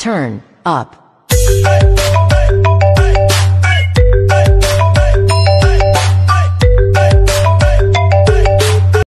Turn up.